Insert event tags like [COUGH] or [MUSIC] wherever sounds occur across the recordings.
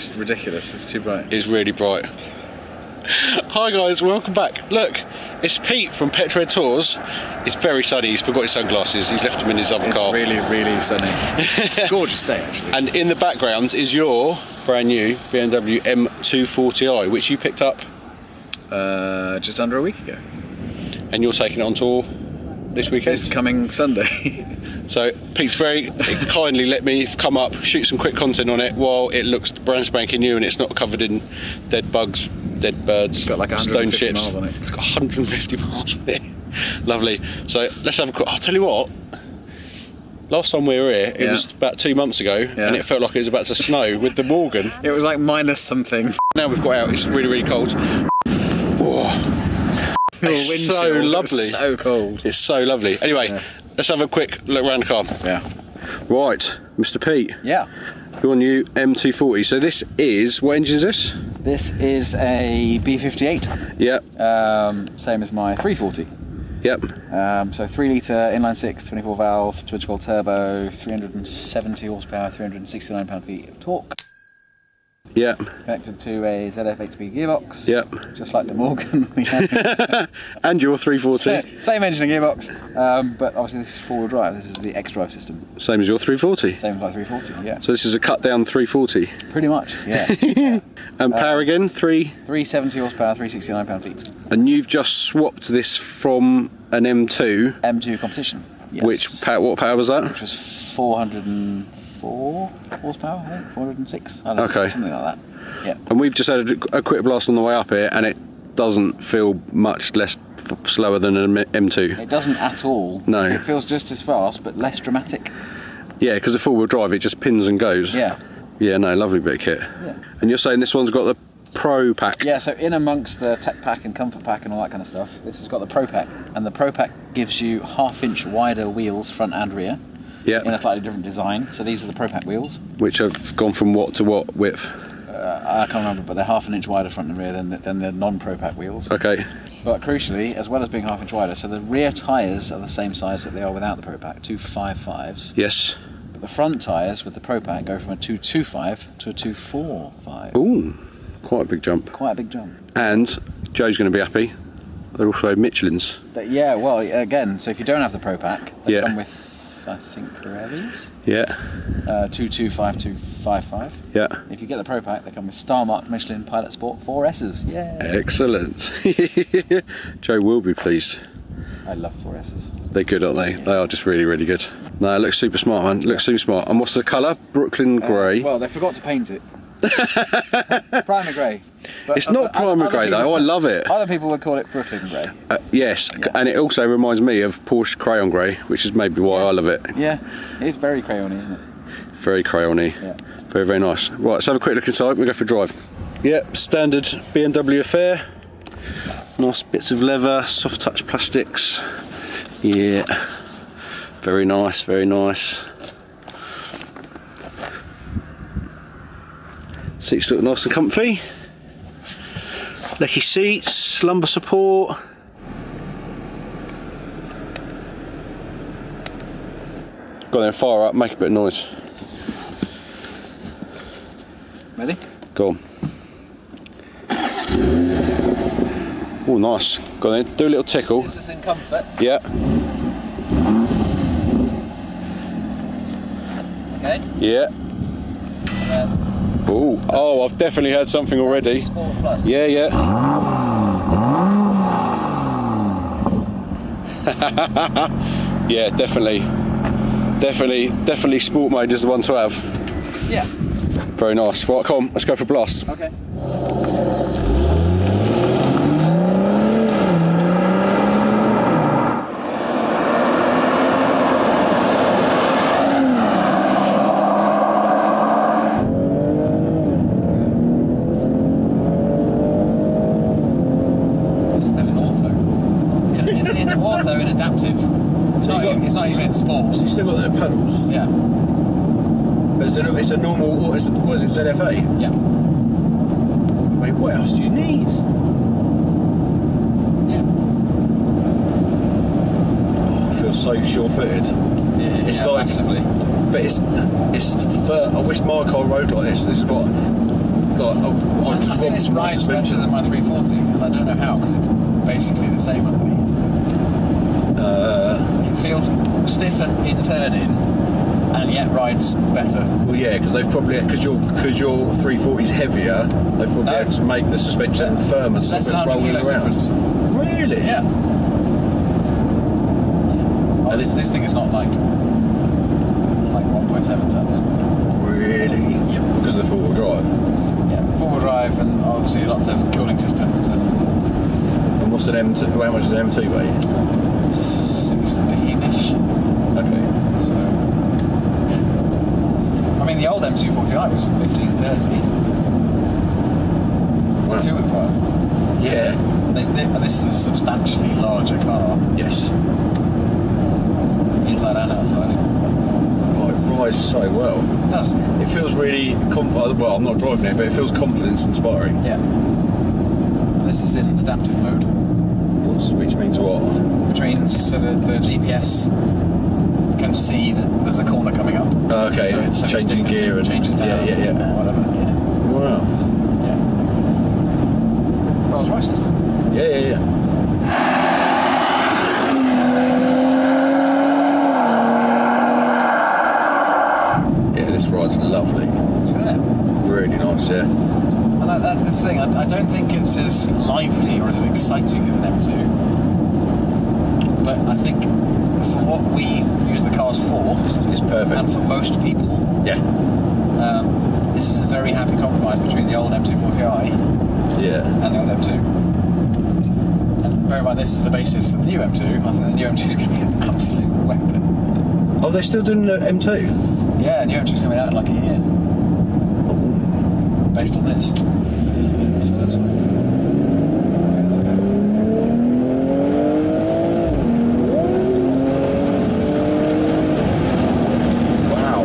It's just ridiculous. It's too bright. It's really bright. Hi guys, welcome back. Look, it's Pete from PetrolHead Tours. It's very sunny. He's forgot his sunglasses. He's left them in his other It's car. It's really, really sunny. It's a gorgeous day, actually. And in the background is your brand new BMW M240i, which you picked up, Uh, just under a week ago. and you're taking it on tour this weekend. This coming Sunday. [LAUGHS] So Pete's very kindly let me come up, shoot some quick content on it while it looks brand spanking new and it's not covered in dead bugs, dead birds, it's got like stone 150 chips. miles on it. It's got 150 miles on it. [LAUGHS] Lovely. So let's have a quick. I'll tell you what. Last time we were here, it Yeah. was about two months ago, Yeah. and it felt like it was about to snow with the Morgan. [LAUGHS] it was like minus something. [LAUGHS] Now we've got out. It's really, really cold. Whoa. It's so chill. It was lovely. So cold. It's so lovely. Anyway, Yeah. Let's have a quick look around the car. Yeah. Right, Mr. Pete. Yeah, Your new M240. So this is what engine is this? this is a B58, Yep, um, same as my 340. yep. Um, so 3 litre inline 6, 24 valve, twin scroll turbo, 370 horsepower, 369 pound feet of torque. Yep, Connected to a ZF 8-speed gearbox. yep. Just like the Morgan [LAUGHS] we had. [LAUGHS] And your 340. Sa- Same engine and gearbox, um, but obviously this is four-wheel drive. This is the X-Drive system. Same as your 340. Same as my 340. Yeah, So this is a cut down 340. pretty much. Yeah, [LAUGHS] And power again, three. 370 horsepower, 369 pound feet. And you've just swapped this from an M2. M2 competition. Yes. Which power, what power was that? which was 404 horsepower, I think, 406. I don't know, Okay. something like that. Yeah. And we've just had a, a quick blast on the way up here, and it doesn't feel much less f- slower than an M- M2. It doesn't at all. No. It feels just as fast, but less dramatic. Yeah, because the four wheel drive, it just pins and goes. Yeah. Yeah, no, lovely bit of kit. Yeah. And you're saying this one's got the Pro pack? Yeah, so in amongst the tech pack and comfort pack and all that kind of stuff, this has got the Pro Pack. And the Pro Pack gives you half inch wider wheels, front and rear, in a slightly different design. So these are the Pro Pack wheels. Which have gone from what to what width? Uh, I can't remember, but they're half an inch wider front and rear than the, than the non Pro Pack wheels. Okay. But crucially, as well as being half an inch wider, so the rear tyres are the same size that they are without the Pro Pack, two five fives. Yes. But the front tyres with the Pro Pack go from a 225 to a 245. Ooh, quite a big jump. Quite a big jump. And Joe's going to be happy. They're also Michelin's. But yeah, well, again, so if you don't have the Pro Pack, they Yeah. come with, I think, Pirellis, Yeah. uh, 225, 255. Yeah. If you get the Pro Pack, they come with Star Marked Michelin Pilot Sport 4S's. Yeah. Excellent. [LAUGHS] Joe will be pleased. I love 4S's. They're good, aren't they? They are just really, really good. No, it looks super smart, man. It looks super smart. And what's the colour? Brooklyn Grey. Uh, well, they forgot to paint it. [LAUGHS] Primer grey. But it's not other- primer grey though. I love it. Other people would call it Brooklyn grey. Uh, yes, Yeah. and it also reminds me of Porsche Crayon Grey, which is maybe why I love it. Yeah, it's very crayony, isn't it? Very crayony. Yeah. Very, very nice. Right, let's have a quick look inside. We go for a drive. Yep, standard BMW affair. Nice bits of leather, soft touch plastics. Yeah, very nice, very nice. Seats look nice and comfy. Lecky seats, lumbar support. Go there, fire up, make a bit of noise. Ready? Go on. Oh, nice. Go on then. Do a little tickle. This is in comfort. Yeah. Okay. Yeah. Oh, oh, I've definitely heard something already. then Sport Plus. Yeah, yeah. [LAUGHS] yeah, definitely. Definitely, definitely sport mode is the one to have. Yeah. Very nice. Right, come on, let's go for a blast. Okay. It's still in auto. It's, it's auto in adaptive. It's not, got- it's not even in sport. you still got the pedals. Yeah. But it's a, it's a normal, it's a, what is it, ZF8? Yeah. Wait, what else do you need? Yeah. Oh, it feels so sure-footed. Yeah, It's yeah, like- massively. But it's it's for, I wish my car rode like this. This is what like I, I I, just I think this rides suspension. better than my 340, and I don't know how because it's basically the same underneath. Uh, It feels stiffer in turning, and yet rides better. well, yeah, because they've probably because your because your 340 is heavier. They've probably No. had to make the suspension firm and It's less stop than 100 rolling kilos around. difference. Really? Yeah. Oh, this, thing is not light. Like 1.7 tons. Really? Yep. Because of the four-wheel drive. Yeah, four-wheel drive and obviously lots of cooling systems and And what's an M2? How much does an M2 weigh? 16-ish. Okay. So, yeah. I mean, the old M240i was 1530. Wow. Two-wheel drive. Yeah. And this is a substantially larger car, Yes. And outside. Oh, it rides so well. It does. It feels really uh, well. I'm not driving it, but it feels confidence inspiring. Yeah. This is in adaptive mode. What's, which means what? Which means so that the GPS can see that there's a corner coming up. Oh, okay, So, so it's changing gear it and changes down. yeah, yeah, yeah. Whatever. Yeah. Wow. yeah. Rolls Royce system. Yeah, yeah. Yeah, this ride's lovely. Yeah. Really nice, yeah. And that, that's the thing. I, I don't think it's as lively or as exciting as an M2. But I think for what we use the cars for, It's perfect. and for most people, Yeah, um, this is a very happy compromise between the old M240i yeah. and the old M2. And bear in mind, this is the basis for the new M2. I think the new M2 is going to be an absolute weapon. Oh, they're still doing the M2? Yeah, new M2 is coming out in like a year. Based on this. So Wow.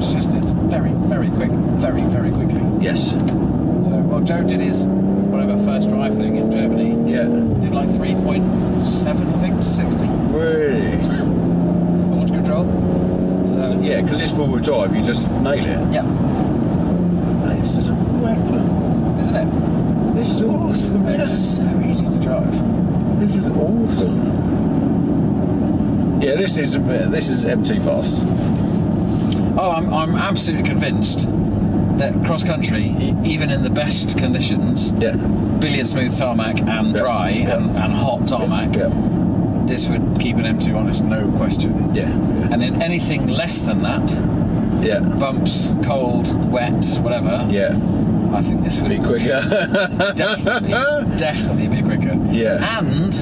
It's very, very quick. Very, very quickly. Yes. So, well, Joe did his whatever first drive thing in Germany. Yeah. Did like 3.7, I think, to 60. Really? Launch control. So, Yeah, because it's four-wheel drive, you just nail it. yeah. Mate, this is a weapon. Isn't it? This is. It's so easy to drive. This is awesome. Yeah, this is this is M2 fast. Oh, I'm, I'm absolutely convinced that cross country, even in the best conditions, Yeah. billiard smooth tarmac and Yeah, dry yeah. And, and hot tarmac, Yeah. this would keep an M2 honest, no question. Yeah. Yeah. And in anything less than that, yeah. bumps, cold, wet, whatever, Yeah. I think this would Be quicker. definitely, [LAUGHS] definitely be quicker. Yeah. And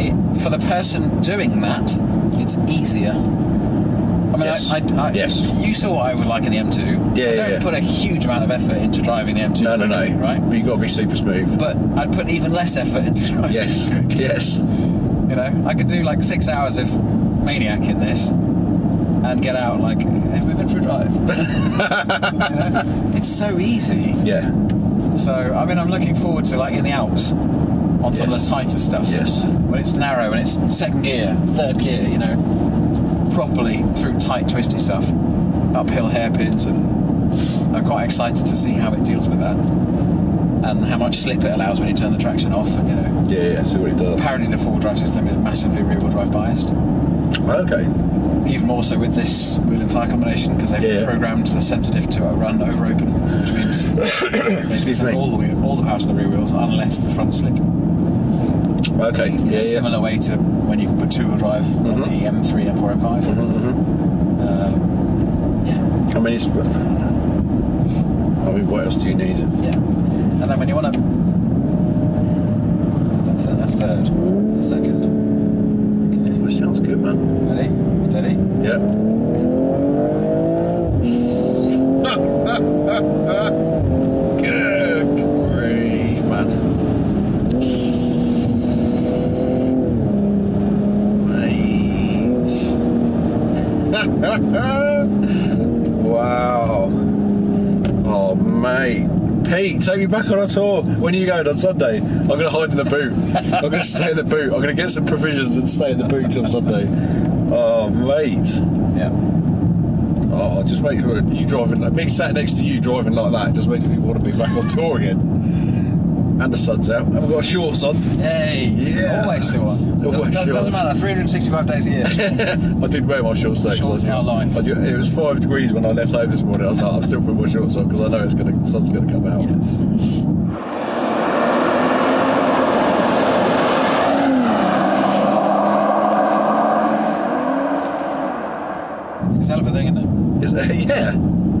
it, for the person doing that, it's easier. I mean, Yes. I, I, I, Yes. you saw what I was like in the M2. Yeah, I don't yeah. put a huge amount of effort into driving the M2. no, no, no. Right? But you got to be super smooth. But I'd put even less effort into driving yes. quickly. Yes. You know, I could do like six hours of maniac in this and get out like, have we been for a drive? [LAUGHS] you know? It's so easy. Yeah. So, I mean, I'm looking forward to like in the Alps on some of the tighter stuff. Yes. When it's narrow and it's second gear, third gear, you know, properly through tight, twisty stuff, uphill hairpins, and I'm quite excited to see how it deals with that and how much slip it allows when you turn the traction off. And you know, Yeah. Yeah. See what it does. apparently the four-wheel drive system is massively rear-wheel drive biased. Okay. Even more so with this wheel and tyre combination because they've Yeah. programmed the centre diff to run over open, which means [COUGHS] basically send all the wheel, all the power to the rear wheels unless the front slip. Okay. In Yeah. a yeah. similar way to when you can put two-wheel drive on Mhm. the M3, M4, M5. Mhm, mhm. Um, yeah, I mean, it's. I mean, what else do you need? yeah. And then when you want to, a third, a second. That sounds good, man. Ready? Good grief, man. Mate. [LAUGHS] wow. Oh, mate. Pete, take me back on a tour. When are you going on Sunday? I'm going to hide in the boot. I'm going to stay in the boot. I'm going to get some provisions and stay in the boot till Sunday. Uh, oh, mate. Yeah. Oh, just make sure you driving like me sat next to you driving like that just makes me want to be back on tour again. And the sun's out, and we've got shorts on. Hey, Yeah. always short. Always Doesn't, doesn't matter. 365 days a year. [LAUGHS] I did wear my shorts though. Shorts I in our knew- life. I it was five degrees when I left home this morning. I was like, I'm still putting my shorts on because I know it's gonna, the sun's going to come out. yes. It's a hell of a thing, isn't Is it? Yeah.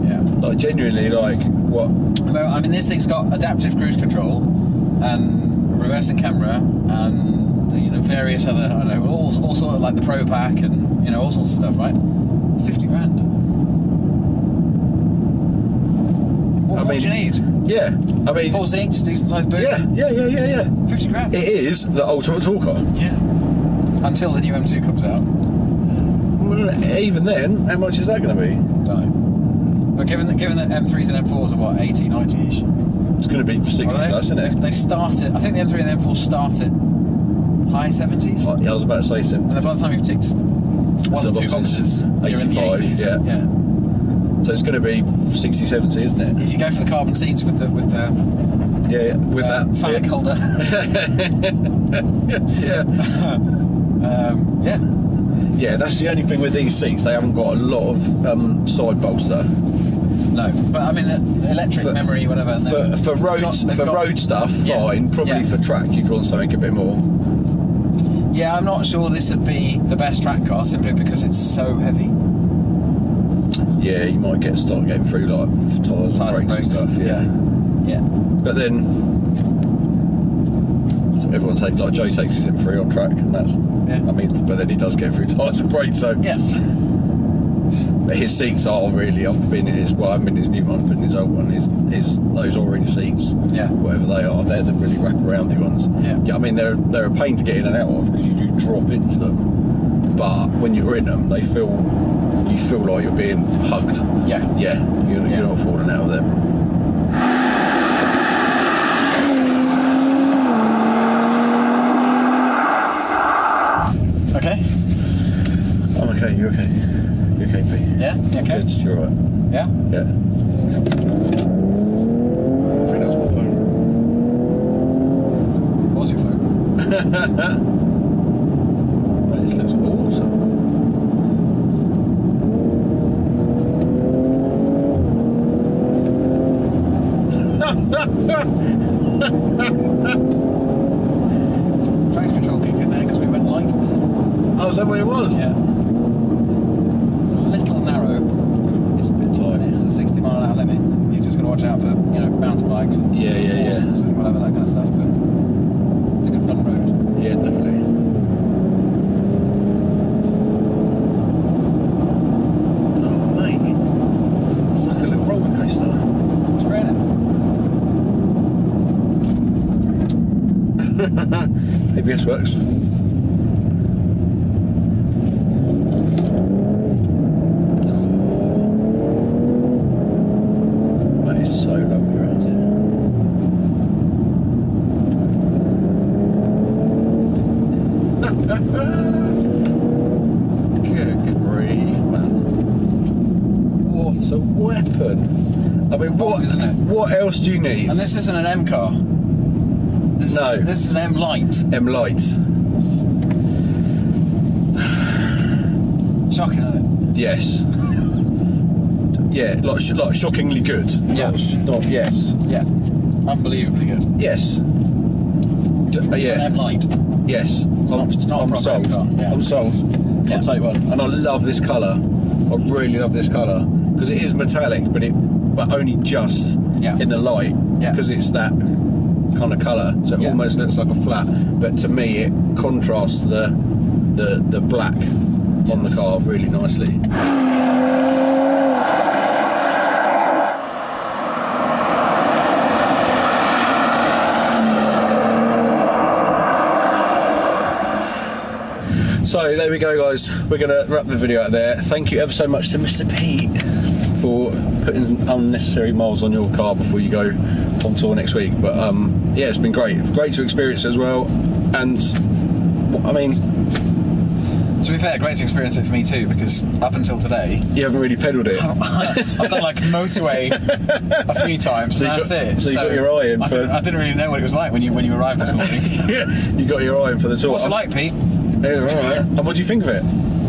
Yeah. like genuinely, like what? Well, I mean, this thing's got adaptive cruise control and reversing camera and you know various other I don't know all all sort of like the Pro Pack and you know all sorts of stuff, right? Fifty grand. What, I what do you need? Yeah, I mean, Four seats, decent sized boot. yeah, yeah, yeah, yeah, yeah. Fifty grand. It is the ultimate tour car. yeah. Until the new M2 comes out, Well, even then, how much is that going to be? don't know. But given that given that M3s and M4s are what 80, 90 ish. It's going to be 60 Are they? plus, isn't it? they start at I think the M3 and the M4 start at high seventies. I I was about to say 70. And then by the time you've ticked one So or two boxes, you're in the 85, 80s. yeah. So it's going to be 60, 70, isn't it? If you go for the carbon seats with the with the Yeah, yeah, with uh, that. phallic [LAUGHS] yeah. holder, [LAUGHS] yeah. um, yeah, yeah, that's the only thing with these seats. They haven't got a lot of um, side bolster. no. But I mean, the electric For- memory, whatever. For, for road got- for got- road stuff, Yeah, fine. Probably yeah. for track, you'd want something a bit more. Yeah, I'm not sure this would be the best track car simply because it's so heavy. Yeah, you might get start getting through like tyres Tyres and brakes and stuff. Yeah. Yeah. But then everyone takes like Joe takes his M3 on track, and that's. Yeah. I mean, but then he does get through tyres and brakes. So Yeah. But his seats are really. I've been in his. Well, I haven't been in his new one, but in his old one. His, his those orange seats. Yeah. Whatever they are, they're the really wrap aroundy ones. Yeah. I mean, they're they're a pain to get in and out of because you do drop into them. But when you're in them, they feel. You feel like you're being hugged. Yeah. Yeah. You're, Yeah. you're not falling out of them. Okay. I'm okay. You okay? You okay, Pete? Yeah. You okay. Good. You're right. Yeah. Yeah. I think that was my phone. What was your phone? [LAUGHS] Mate, this looks awesome. Traction control kicked in there because we went light. Oh, is that what it was? Yeah. It's a little narrow. It's a bit tight. It's a 60 mile an hour limit. You just got to watch out for you know mountain bikes and Yeah, yeah, yeah. horses and whatever that kind of stuff. But it's a good fun road. Yeah, definitely. Oh, mate. It's like a little roller coaster. It's [LAUGHS] isn't ABS works. That is so lovely around here. Good grief, man. What a weapon. I mean, what, Bomb, isn't it? what else do you need? And this isn't an M car. This No. Is, this is an M Light. M lights. Shocking, isn't it? Yes. [LAUGHS] Yeah, like, sh- like shockingly good. Yeah. Not sh- yes. Yeah. Unbelievably good. Yes. D- uh, An yeah. M Light. Yes. I'm, not- it's not a I'm proper sold. car, yeah. I'm sold. Yeah. I'll take one. And I love this colour. I really love this colour because it is metallic, but it but only just Yeah. in the light Yeah. because it's that kind of colour. So it Yeah. almost looks like a flat, but to me it contrasts the the the black on the Yes. car really nicely. So there we go, guys. We're going to wrap the video out there. Thank you ever so much to Mr. Pete for putting unnecessary miles on your car before you go on tour next week. But um, yeah, it's been great. Great to experience it as well. And I mean, To be fair, great to experience it for me too, because up until today, you haven't really pedalled it. [LAUGHS] I've done like motorway a few times, So and that's got- it. so you got your eye in I for- didn't, I didn't really know what it was like when you when you arrived this morning. [LAUGHS] yeah, you got your eye in for the tour. What's it like, Pete? Yeah, all right. And what do you think of it?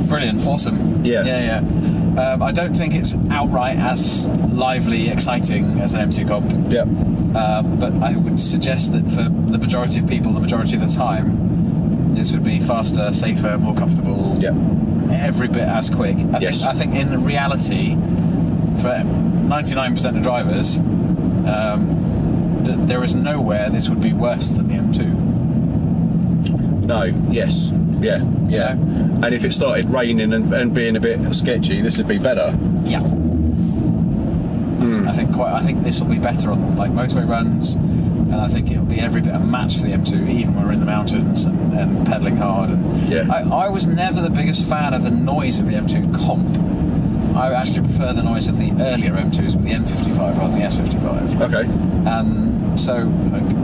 Brilliant, awesome. Yeah. yeah, yeah. Um, I don't think it's outright as lively, exciting as an M2 comp, Yeah. um, but I would suggest that for the majority of people, the majority of the time, this would be faster, safer, more comfortable. Yeah. every bit as quick. I Yes. think I think in reality, for 99% of drivers, um, th- there is nowhere this would be worse than the M2. No. Yes. Yeah. Yeah. And if it started raining and, and being a bit sketchy, this would be better. Yeah. Hmm. I think quite. I think this will be better on like motorway runs, and I think it'll be every bit a match for the M2, even when we're in the mountains and, and pedaling hard. And Yeah. I, I was never the biggest fan of the noise of the M2 comp. I actually prefer the noise of the earlier M2s with the N55 rather than the S55. Okay. And so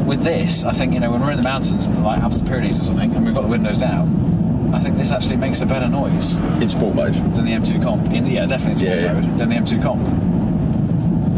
with this, I think you know when we're in the mountains, like Alps and Pyrenees or something, and we've got the windows down, I think this actually makes a better noise In sport mode. than the M2 comp. In yeah, definitely in sport Yeah, yeah. mode than the M2 comp.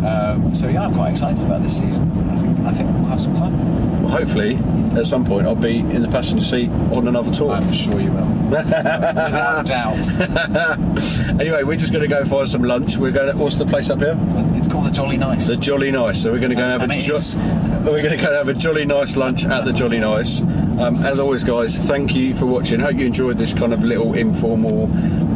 Um, so yeah, I'm quite excited about this season. I think I think we'll have some fun. Well, hopefully, at some point, I'll be in the passenger seat on another tour. I'm sure you will, [LAUGHS] without doubt. [LAUGHS] anyway, we're just going to go find some lunch. We're going. To, what's the place up here? It's called the Jolly Nice. The Jolly Nice. So we're going to go and have And a jo- is. we're going to go have a jolly nice lunch at the Jolly Nice. Um, as always, guys, thank you for watching. Hope you enjoyed this kind of little informal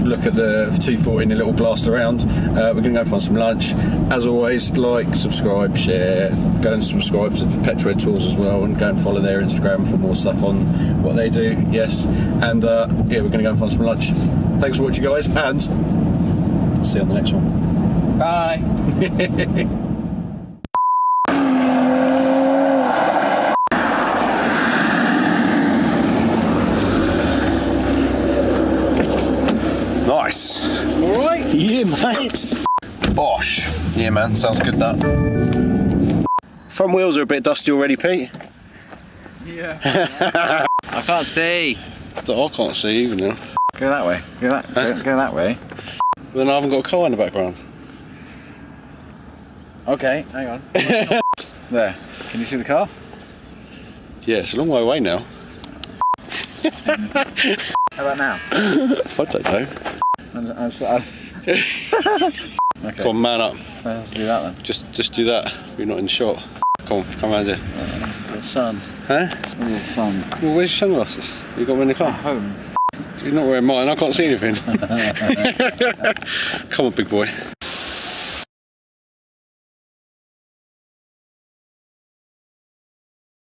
look at the 240 and a little blast around. Uh, we're going to go find some lunch. As always, like, subscribe, share. Go and subscribe to PetrolHead Tours as well, and go and follow their Instagram for more stuff on what they do. Yes, and uh, yeah, we're going to go and find some lunch. Thanks for watching, guys, and see you on the next one. Bye. [LAUGHS] Nice. All right. Yeah, mate. Bosh. Yeah, man. Sounds good, that. Front wheels are a bit dusty already, Pete. Yeah. [LAUGHS] I can't see. I can't see even now. Go that way. Go that. Go, go that way. Then I haven't got a car in the background. Okay. Hang on. [LAUGHS] there. Can you see the car? Yeah, it's a long way away now. [LAUGHS] How about now? I don't know. I'm, I'm, so- okay. [LAUGHS] Come on, man up. Let's do that then. Just, just do that. You're not in shot. Come on, come around here. Uh, the sun. Huh? The sun. Well, where's your sunglasses? You got them in the car. Home. You're not wearing mine. I can't see anything. [LAUGHS] [LAUGHS] come on, big boy.